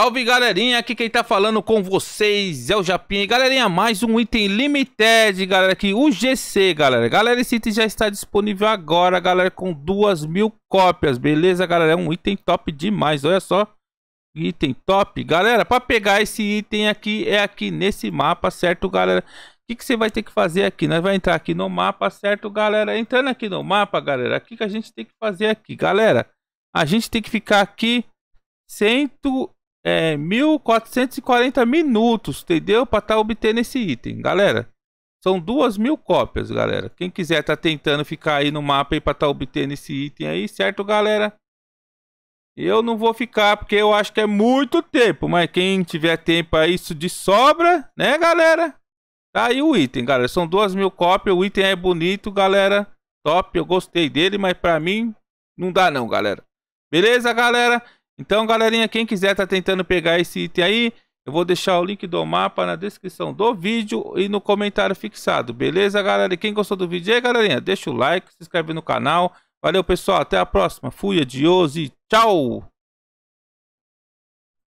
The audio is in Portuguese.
Salve galerinha, aqui quem tá falando com vocês é o Japinha. Galerinha, mais um item limited, galera, aqui, o GC, galera. Galera, esse item já está disponível agora, galera, com duas mil cópias, beleza, galera? É um item top demais, olha só. Item top. Galera, para pegar esse item aqui, é aqui nesse mapa, certo, galera? O que, que você vai ter que fazer aqui? Nós vai entrar aqui no mapa, certo, galera? Entrando aqui no mapa, galera, o que, que a gente tem que fazer aqui? Galera, a gente tem que ficar aqui cento é, 1440 minutos, entendeu? Para estar tá obtendo esse item, galera. São duas mil cópias, galera. Quem quiser tá tentando ficar aí no mapa aí para estar tá obtendo esse item aí, certo, galera? Eu não vou ficar porque eu acho que é muito tempo, mas quem tiver tempo aí isso de sobra, né, galera? Tá aí o item, galera. São duas mil cópias, o item é bonito, galera. Top, eu gostei dele, mas para mim não dá não, galera. Beleza, galera? Então, galerinha, quem quiser tá tentando pegar esse item aí, eu vou deixar o link do mapa na descrição do vídeo e no comentário fixado, beleza, galera? E quem gostou do vídeo aí, galerinha, deixa o like, se inscreve no canal. Valeu, pessoal, até a próxima. Fui, adiós e tchau!